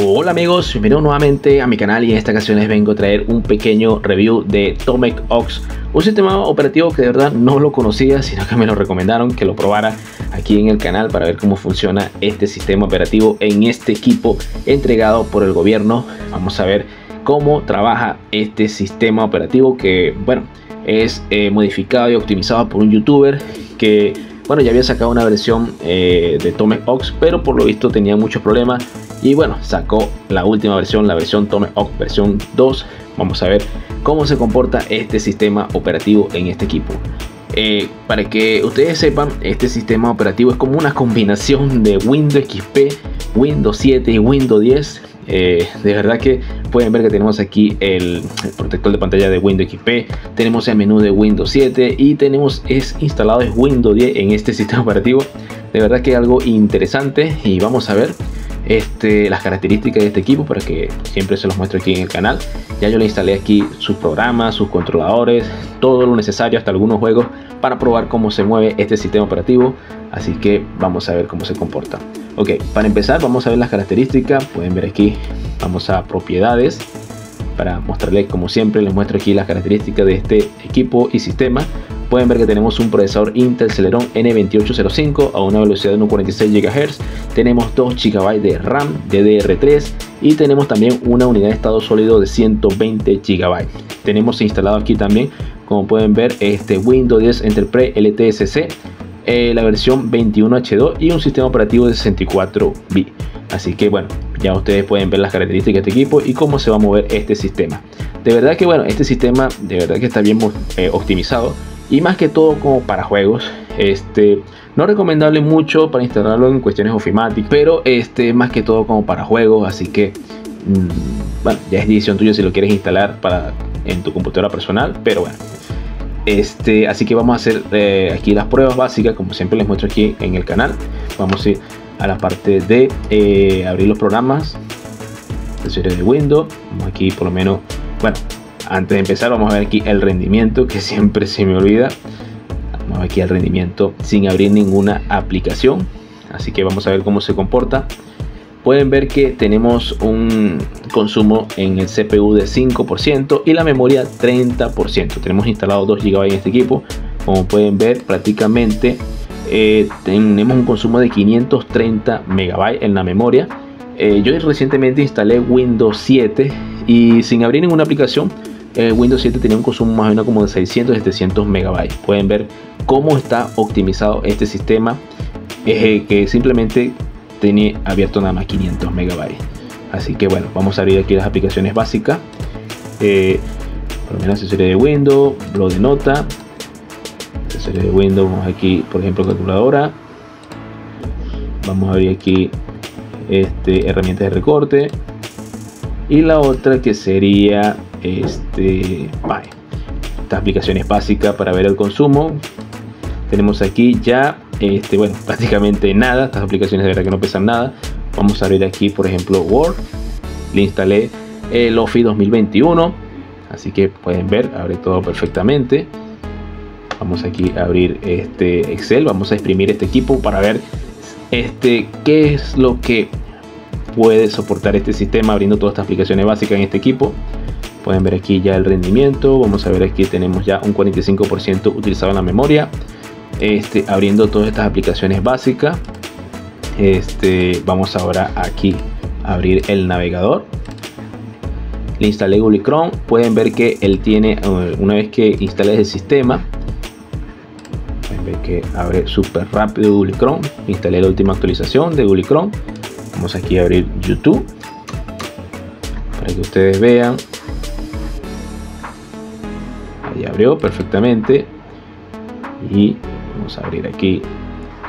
Hola amigos, bienvenidos nuevamente a mi canal y en esta ocasión les vengo a traer un pequeño review de Tomek Ox Un sistema operativo que de verdad no lo conocía, sino que me lo recomendaron que lo probara aquí en el canal para ver cómo funciona este sistema operativo en este equipo entregado por el gobierno Vamos a ver cómo trabaja este sistema operativo que, bueno, es eh, modificado y optimizado por un youtuber que bueno, ya había sacado una versión eh, de Tome Ox, pero por lo visto tenía muchos problemas. Y bueno, sacó la última versión, la versión Tome versión 2. Vamos a ver cómo se comporta este sistema operativo en este equipo. Eh, para que ustedes sepan, este sistema operativo es como una combinación de Windows XP, Windows 7 y Windows 10 eh, de verdad que pueden ver que tenemos aquí el, protector de pantalla de Windows XP, tenemos el menú de Windows 7 y tenemos es instalado es Windows 10 en este sistema operativo. De verdad que algo interesante y vamos a ver este, las características de este equipo para que siempre se los muestro aquí en el canal. Ya yo le instalé aquí sus programas, sus controladores, todo lo necesario, hasta algunos juegos para probar cómo se mueve este sistema operativo. Así que vamos a ver cómo se comporta. Ok, para empezar vamos a ver las características. Pueden ver aquí, vamos a propiedades. Para mostrarles como siempre, les muestro aquí las características de este equipo y sistema. Pueden ver que tenemos un procesador Intel Celeron N2805 a una velocidad de 1.46 GHz. Tenemos 2 GB de RAM DDR3 y tenemos también una unidad de estado sólido de 120 GB. Tenemos instalado aquí también, como pueden ver, este Windows 10 Enterprise LTSC eh, la versión 21H2 y un sistema operativo de 64 bits. Así que bueno, ya ustedes pueden ver las características de este equipo y cómo se va a mover este sistema. De verdad que bueno, este sistema de verdad que está bien eh, optimizado y más que todo como para juegos. Este, no recomendable mucho para instalarlo en cuestiones ofimáticas, pero este más que todo como para juegos, así que mm, bueno, ya es decisión tuya si lo quieres instalar para en tu computadora personal, pero bueno, este, así que vamos a hacer eh, aquí las pruebas básicas, como siempre les muestro aquí en el canal. Vamos a ir a la parte de eh, abrir los programas de de Windows. Aquí por lo menos, bueno, antes de empezar vamos a ver aquí el rendimiento, que siempre se me olvida. Vamos aquí al rendimiento sin abrir ninguna aplicación. Así que vamos a ver cómo se comporta pueden ver que tenemos un consumo en el CPU de 5% y la memoria 30%. Tenemos instalado 2 GB en este equipo. Como pueden ver, prácticamente eh, tenemos un consumo de 530 MB en la memoria. Eh, yo recientemente instalé Windows 7 y sin abrir ninguna aplicación, eh, Windows 7 tenía un consumo más o menos como de 600 700 MB. Pueden ver cómo está optimizado este sistema. que simplemente tenía abierto nada más 500 megabytes. Así que bueno vamos a abrir aquí las aplicaciones básicas. Eh, por lo serie de Windows blog de nota. Serie de Windows vamos aquí por ejemplo calculadora. Vamos a abrir aquí este herramientas de recorte. Y la otra que sería este estas aplicaciones básicas para ver el consumo tenemos aquí ya este, bueno, prácticamente nada. Estas aplicaciones de verdad que no pesan nada. Vamos a abrir aquí, por ejemplo, Word. Le instalé el Office 2021. Así que pueden ver, abre todo perfectamente. Vamos aquí a abrir este Excel. Vamos a exprimir este equipo para ver este, qué es lo que puede soportar este sistema abriendo todas estas aplicaciones básicas en este equipo. Pueden ver aquí ya el rendimiento. Vamos a ver aquí tenemos ya un 45% utilizado en la memoria este, abriendo todas estas aplicaciones básicas. Este, vamos ahora aquí a abrir el navegador. Le instalé Google Chrome. Pueden ver que él tiene, eh, una vez que instales el sistema, pueden ver que abre súper rápido Google Chrome. Instalé la última actualización de Google Chrome. Vamos aquí a abrir YouTube para que ustedes vean. Perfectamente. Y vamos a abrir aquí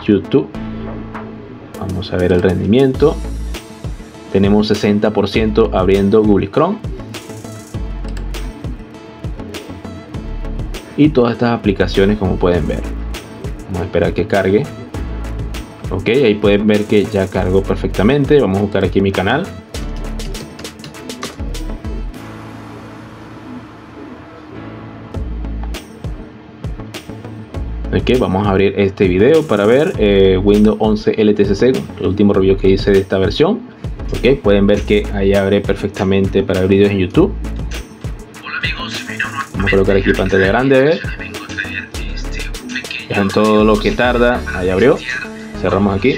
youtube. Vamos a ver el rendimiento. Tenemos 60% abriendo google chrome. Y todas estas aplicaciones como pueden ver. Vamos a esperar que cargue. Ok ahí pueden ver que ya cargó perfectamente. Vamos a buscar aquí mi canal ok vamos a abrir este video para ver eh, Windows 11 LTCC el último review que hice de esta versión Ok, pueden ver que ahí abre perfectamente para vídeos en YouTube. Vamos a colocar aquí pantalla grande. Vean todo lo que tarda. Ahí abrió. Cerramos aquí.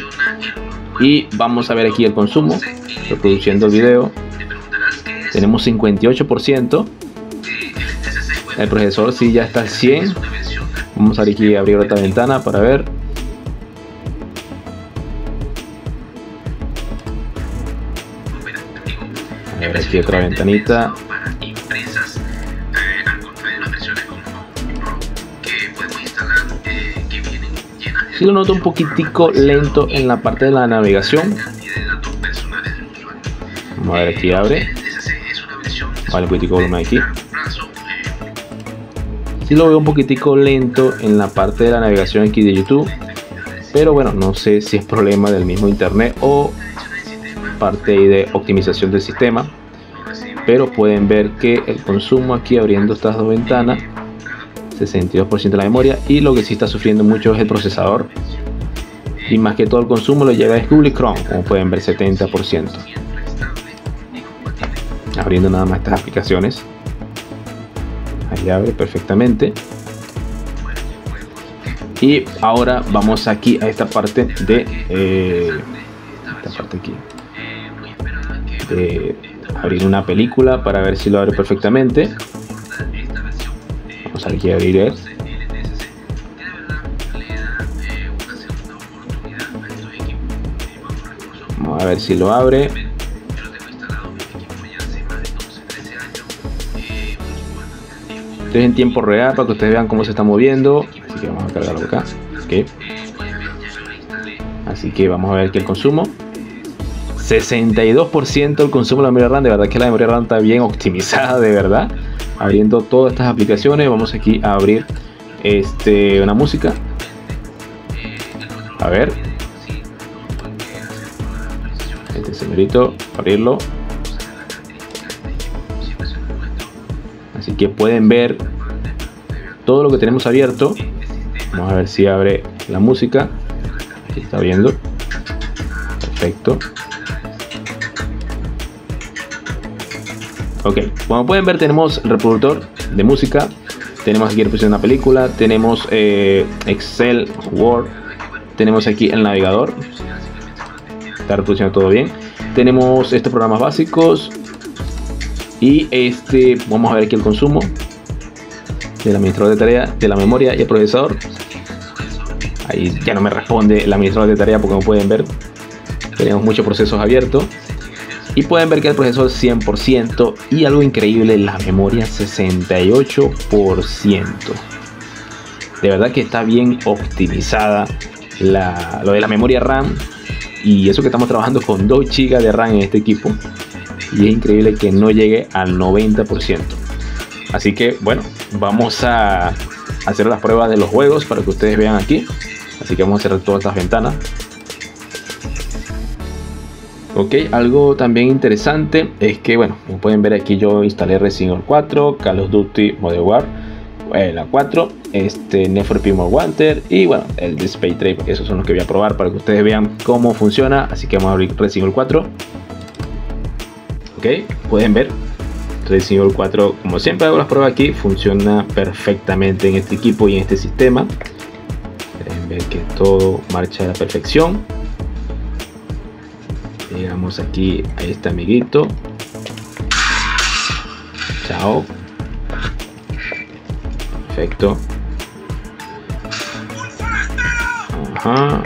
Y vamos a ver aquí el consumo. Reproduciendo el video. Tenemos 58%. El procesador sí ya está al 100. Vamos a aquí abrir otra ventana para ver. Aquí otra ventanita. Si lo noto un poquitico lento en la parte de la navegación. Vamos a ver aquí abre. Vale, un poquitico volumen aquí. Lo veo un poquitico lento en la parte de la navegación aquí de YouTube. Pero bueno, no sé si es problema del mismo internet o parte de optimización del sistema. Pero pueden ver que el consumo aquí abriendo estas dos ventanas 62% de la memoria y lo que sí está sufriendo mucho es el procesador y más que todo el consumo lo lleva es Google Chrome como pueden ver 70% abriendo nada más estas aplicaciones abre perfectamente. Y ahora vamos aquí a esta parte de eh, esta parte aquí. De abrir una película para ver si lo abre perfectamente. Vamos a abrir vamos a ver si lo abre estoy en tiempo real para que ustedes vean cómo se está moviendo. Así que vamos a cargarlo acá. Así que vamos a ver aquí el consumo. 62% el consumo de la memoria RAM. De verdad que la memoria RAM está bien optimizada de verdad. Abriendo todas estas aplicaciones vamos aquí a abrir este una música. A ver. Este señorito abrirlo que pueden ver todo lo que tenemos abierto. Vamos a ver si abre la música. Está viendo perfecto. Ok, como pueden ver tenemos reproductor de música, tenemos aquí reproducción de una película, tenemos eh, Excel, Word, tenemos aquí el navegador, está reproduciendo todo bien, tenemos estos programas básicos y este, vamos a ver aquí el consumo del administrador de tarea, de la memoria y el procesador. Ahí ya no me responde el administrador de tarea porque como pueden ver tenemos muchos procesos abiertos. Y pueden ver que el procesador 100% y algo increíble la memoria 68% de verdad que está bien optimizada la, lo de la memoria RAM y eso que estamos trabajando con 2 GB de RAM en este equipo y es increíble que no llegue al 90% así que bueno vamos a hacer las pruebas de los juegos para que ustedes vean aquí así que vamos a cerrar todas estas ventanas Ok, algo también interesante es que, bueno, como pueden ver aquí yo instalé Resident Evil 4, Call of Duty Modern War, eh, la 4, este Speed Water y bueno, el Space Trade, esos son los que voy a probar para que ustedes vean cómo funciona. Así que vamos a abrir Resident Evil 4. Ok, pueden ver. Resident Evil 4, como siempre hago las pruebas aquí, funciona perfectamente en este equipo y en este sistema. Pueden ver que todo marcha a la perfección. Llegamos aquí a este amiguito. Chao. Perfecto. Ajá.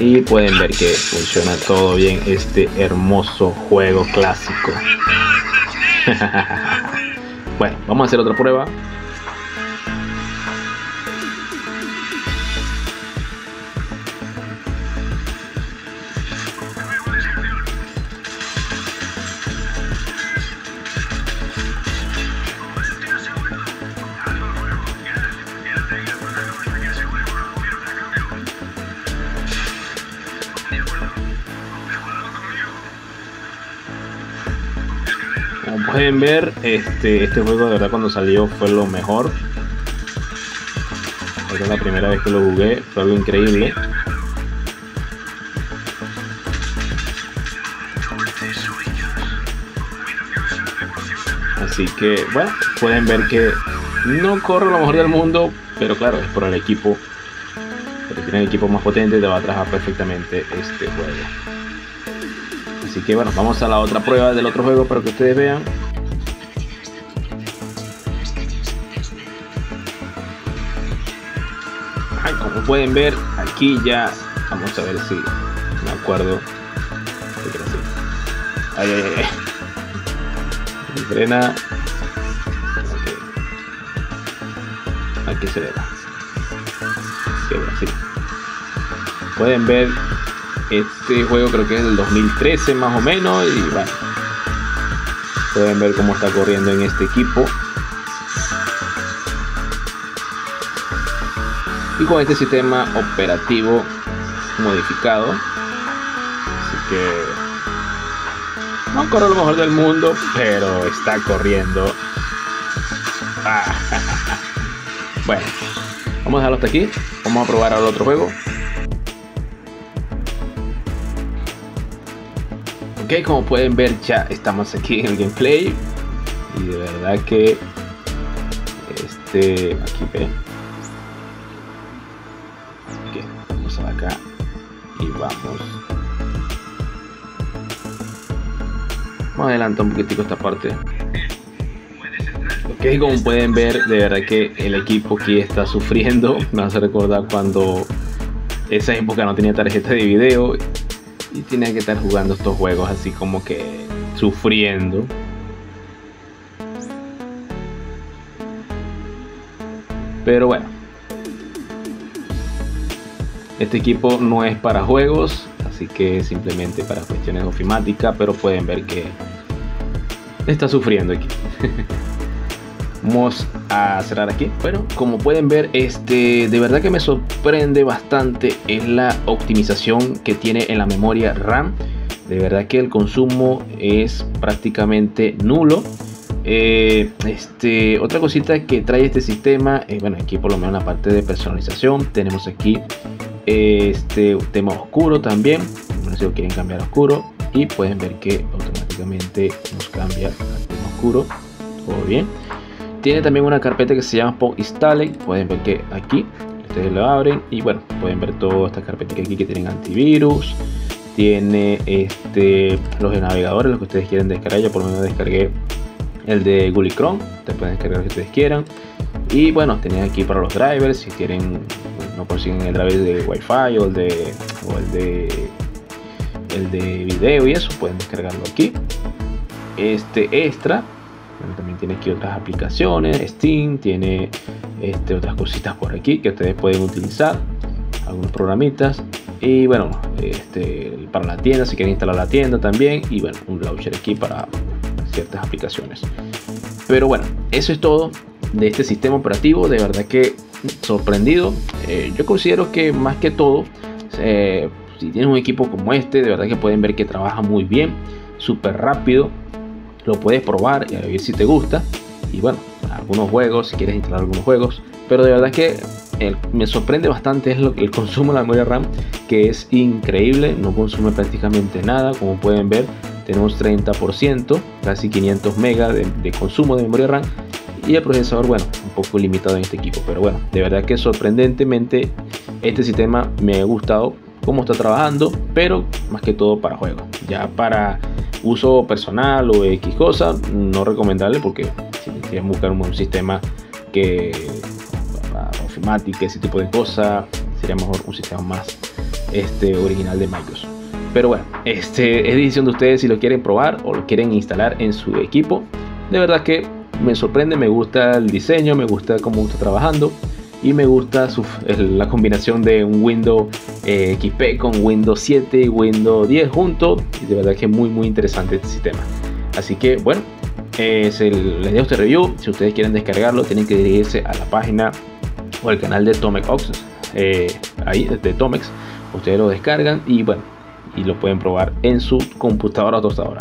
Y pueden ver que funciona todo bien este hermoso juego clásico. Bueno vamos a hacer otra prueba Como pueden ver, este, este juego de verdad cuando salió fue lo mejor. Era la primera vez que lo jugué, fue algo increíble. Así que, bueno, pueden ver que no corre lo mejor del mundo, pero claro, es por el equipo. Pero el equipo más potente, te va a trabajar perfectamente este juego. Así que bueno, vamos a la otra prueba del otro juego para que ustedes vean. como pueden ver, aquí ya vamos a ver si me acuerdo. Ay, ay, ay. Frena. Aquí se ve. así. Pueden ver este juego creo que es del 2013 más o menos y bueno. Pueden ver cómo está corriendo en este equipo. Y con este sistema operativo modificado. Así que no corre lo mejor del mundo, pero está corriendo. Ah, bueno, vamos a dejarlo hasta aquí. Vamos a probar ahora otro juego. Ok, como pueden ver ya estamos aquí en el gameplay. Y de verdad que este aquí ven. Vamos a acá y vamos. Vamos a un poquitico esta parte. Ok, como pueden ver, de verdad que el equipo aquí está sufriendo. Me hace recordar cuando esa época no tenía tarjeta de video y tenía que estar jugando estos juegos así como que sufriendo. Pero bueno. Este equipo no es para juegos, así que simplemente para cuestiones ofimáticas, pero pueden ver que está sufriendo aquí. Vamos a cerrar aquí. Bueno, como pueden ver, este de verdad que me sorprende bastante es la optimización que tiene en la memoria RAM. De verdad que el consumo es prácticamente nulo. Eh, este, otra cosita que trae este sistema, eh, bueno, aquí por lo menos la parte de personalización, tenemos aquí este tema oscuro también. si lo quieren cambiar oscuro y pueden ver que automáticamente nos cambia al tema oscuro. Todo bien. Tiene también una carpeta que se llama Pop Install. Pueden ver que aquí ustedes lo abren y bueno, pueden ver todas estas carpetas aquí que tienen antivirus. Tiene este, los navegadores, los que ustedes quieren descargar. Yo por lo menos descargué el de Google Chrome. Ustedes pueden descargar lo que ustedes quieran. Y bueno, tienen aquí para los drivers. Si quieren, no consiguen el driver de Wi-Fi o el de, o el de, el de video y eso, pueden descargarlo aquí. Este extra también tiene aquí otras aplicaciones, Steam, tiene este, otras cositas por aquí que ustedes pueden utilizar, algunos programitas y bueno, este, para la tienda, si quieren instalar la tienda también y bueno, un launcher aquí para ciertas aplicaciones. Pero bueno, eso es todo de este sistema operativo, de verdad que sorprendido. Eh, yo considero que más que todo, eh, si tienen un equipo como este, de verdad que pueden ver que trabaja muy bien, súper rápido lo puedes probar y a ver si te gusta. Y bueno, algunos juegos, si quieres instalar algunos juegos. Pero de verdad que me sorprende bastante es lo, el consumo de la memoria RAM, que es increíble, no consume prácticamente nada, como pueden ver, tenemos 30%, casi 500 megas de, consumo de memoria RAM y el procesador, bueno, un poco limitado en este equipo, pero bueno, de verdad que sorprendentemente este sistema me ha gustado cómo está trabajando, pero más que todo para juegos. Ya para uso personal o X cosa, no recomendable porque si quieren buscar un, sistema que ofimática, ese tipo de cosas, sería mejor un sistema más este, original de Microsoft. Pero bueno, este es decisión de ustedes si lo quieren probar o lo quieren instalar en su equipo. De verdad que me sorprende, me gusta el diseño, me gusta cómo está trabajando y me gusta la combinación de un Windows eh, XP con Windows 7 y Windows 10 juntos de verdad que es muy muy interesante este sistema. Así que bueno es el, les dejo este review. Si ustedes quieren descargarlo tienen que dirigirse a la página o al canal de Tomex eh, ahí de Tomex. Ustedes lo descargan y bueno y lo pueden probar en su computadora o tostadora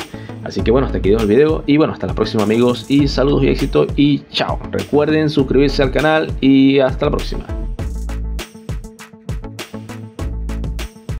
Así que bueno, hasta aquí dejo el video y bueno, hasta la próxima amigos y saludos y éxito y chao. Recuerden suscribirse al canal y hasta la próxima.